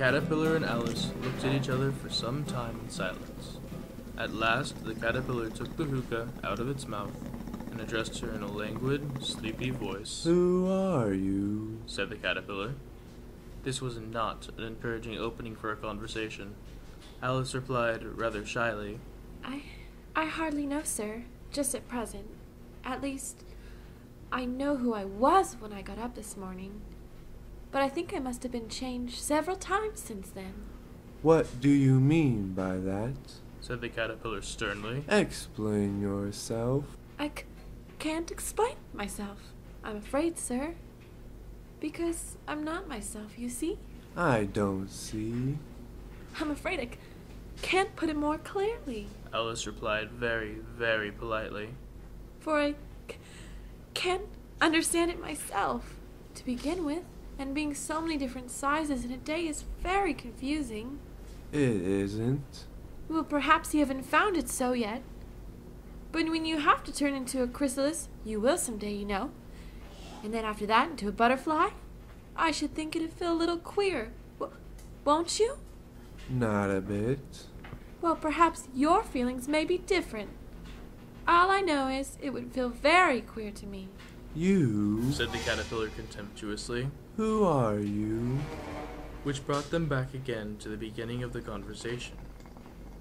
caterpillar and Alice looked at each other for some time in silence. At last, the caterpillar took the hookah out of its mouth and addressed her in a languid, sleepy voice. Who are you? said the caterpillar. This was not an encouraging opening for a conversation. Alice replied rather shyly, I I hardly know, sir, just at present. At least I know who I was when I got up this morning. But I think I must have been changed several times since then. What do you mean by that? said the caterpillar sternly. Explain yourself. I c- can't explain myself, I'm afraid, sir. Because I'm not myself, you see? I don't see. I'm afraid I c- can't put it more clearly. Alice replied very, very politely. For I c- can't understand it myself, to begin with. And being so many different sizes in a day is very confusing. It isn't. Well, perhaps you haven't found it so yet. But when you have to turn into a chrysalis, you will someday, you know. And then after that, into a butterfly, I should think it'd feel a little queer. W- won't you? Not a bit. Well, perhaps your feelings may be different. All I know is it would feel very queer to me. You? said the caterpillar contemptuously, Who are you? which brought them back again to the beginning of the conversation.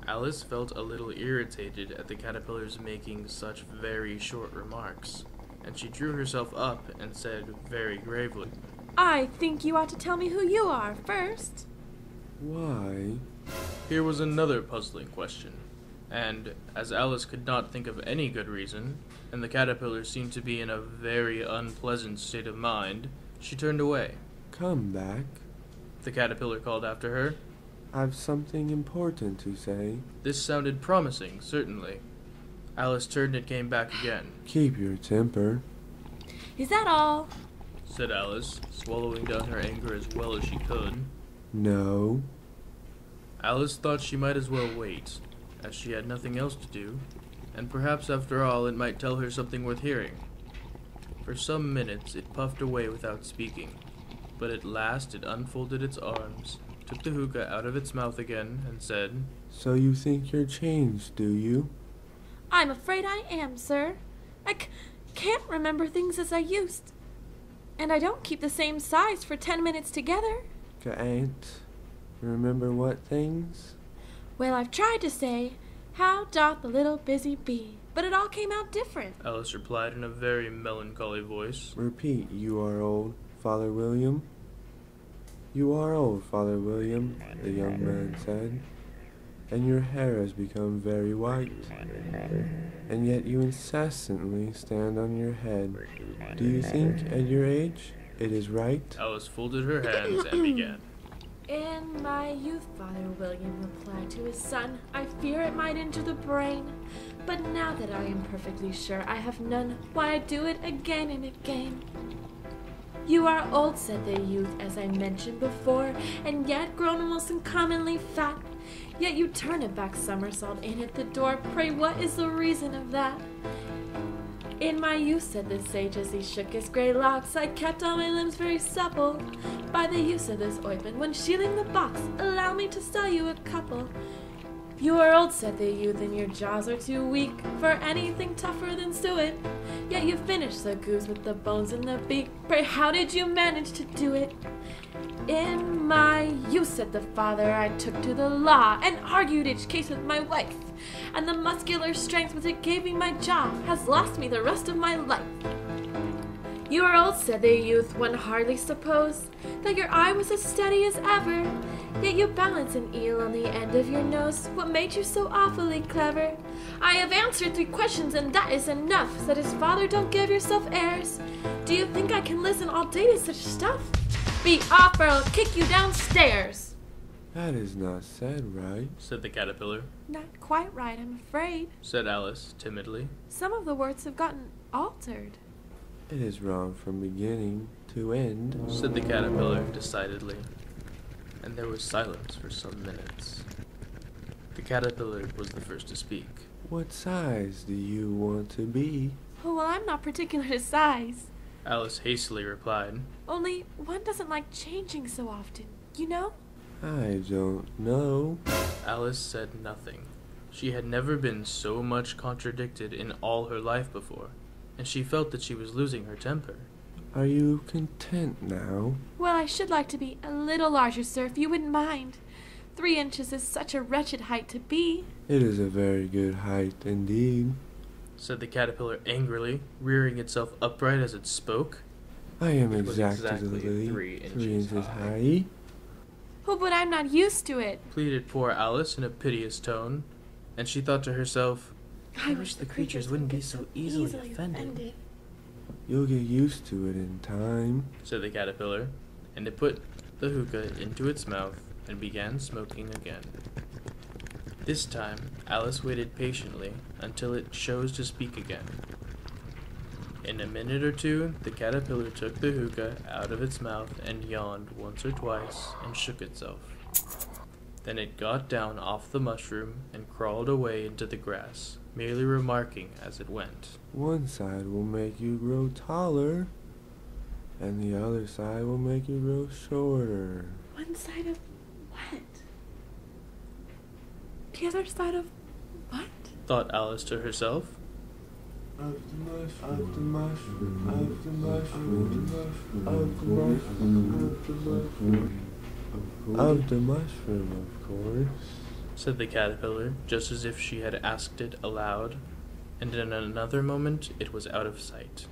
Alice felt a little irritated at the caterpillar's making such very short remarks, and she drew herself up and said very gravely, I think you ought to tell me who you are first. Why? Here was another puzzling question, and as Alice could not think of any good reason, and the caterpillar seemed to be in a very unpleasant state of mind, she turned away. Come back. The caterpillar called after her. I've something important to say. This sounded promising, certainly. Alice turned and came back again, Keep your temper. Is that all? said Alice, swallowing down her anger as well as she could. No. Alice thought she might as well wait, as she had nothing else to do, and perhaps after all it might tell her something worth hearing. For some minutes it puffed away without speaking, but at last it unfolded its arms, took the hookah out of its mouth again, and said, So you think you're changed, do you? I'm afraid I am, sir. I c- can't remember things as I used. And I don't keep the same size for ten minutes together. Can't. Remember what things? Well, I've tried to say, How doth the little busy bee? But it all came out different. Alice replied in a very melancholy voice. Repeat, you are old, Father William. You are old, Father William, the young man said, and your hair has become very white, and yet you incessantly stand on your head. Do you think, at your age, it is right? Alice folded her hands and began. In my youth, Father William replied to his son, I fear it might injure the brain. But now that I am perfectly sure I have none, why I do it again and again. You are old, said the youth, as I mentioned before, and yet grown almost uncommonly fat. Yet you turn a back somersault in at the door. Pray, what is the reason of that? In my youth, said the sage as he shook his grey locks, I kept all my limbs very supple. By the use of this ointment, when shielding the box, allow me to sell you a couple. You are old, said the youth, and your jaws are too weak for anything tougher than suet. Yet you finished the goose with the bones and the beak. Pray, how did you manage to do it? In my youth, said the father, I took to the law and argued each case with my wife. And the muscular strength which it gave me my jaw has lost me the rest of my life. You are old, said the youth, one hardly supposed that your eye was as steady as ever. Yet you balance an eel on the end of your nose. What made you so awfully clever? I have answered three questions, and that is enough, said his father. Don't give yourself airs. Do you think I can listen all day to such stuff? Be off, or I'll kick you downstairs. That is not said right. said the caterpillar. Not quite right, I'm afraid. Said Alice timidly. Some of the words have gotten altered. It is wrong from beginning to end. said the caterpillar decidedly, and there was silence for some minutes. The caterpillar was the first to speak. What size do you want to be? Oh, well, I'm not particular to size. Alice hastily replied, Only one doesn't like changing so often, you know? I don't know. Alice said nothing. She had never been so much contradicted in all her life before, and she felt that she was losing her temper. Are you content now? Well, I should like to be a little larger, sir, if you wouldn't mind. Three inches is such a wretched height to be. It is a very good height indeed. said the caterpillar angrily, rearing itself upright as it spoke. I am was exactly, exactly three, three inches inches high. high. Oh, but I'm not used to it. Pleaded poor Alice in a piteous tone, and she thought to herself, I, wish the creatures wouldn't be so easily offended. You'll get used to it in time. said the caterpillar, and it put the hookah into its mouth and began smoking again. This time, Alice waited patiently until it chose to speak again. In a minute or two, the caterpillar took the hookah out of its mouth and yawned once or twice and shook itself. Then it got down off the mushroom and crawled away into the grass, merely remarking as it went. One side will make you grow taller, and the other side will make you grow shorter. One side of what? The other side of what? Thought Alice to herself. Of the mushroom, of the mushroom, of the mushroom, of the mushroom, of the mushroom, of the mushroom, of course. Said the caterpillar, just as if she had asked it aloud, and in another moment it was out of sight.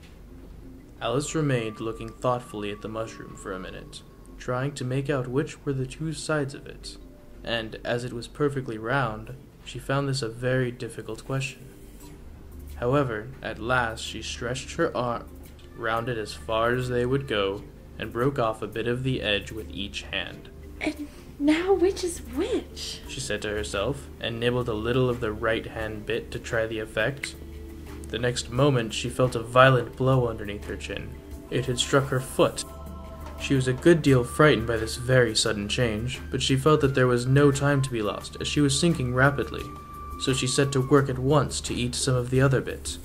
Alice remained looking thoughtfully at the mushroom for a minute, trying to make out which were the two sides of it, and as it was perfectly round, she found this a very difficult question. However, at last she stretched her arm round it as far as they would go, and broke off a bit of the edge with each hand. And now which is which? she said to herself, and nibbled a little of the right hand bit to try the effect. The next moment she felt a violent blow underneath her chin. It had struck her foot. She was a good deal frightened by this very sudden change, but she felt that there was no time to be lost, as she was sinking rapidly, so she set to work at once to eat some of the other bit.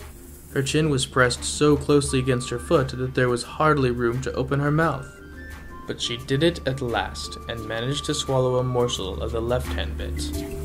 Her chin was pressed so closely against her foot that there was hardly room to open her mouth. But she did it at last, and managed to swallow a morsel of the left hand bit.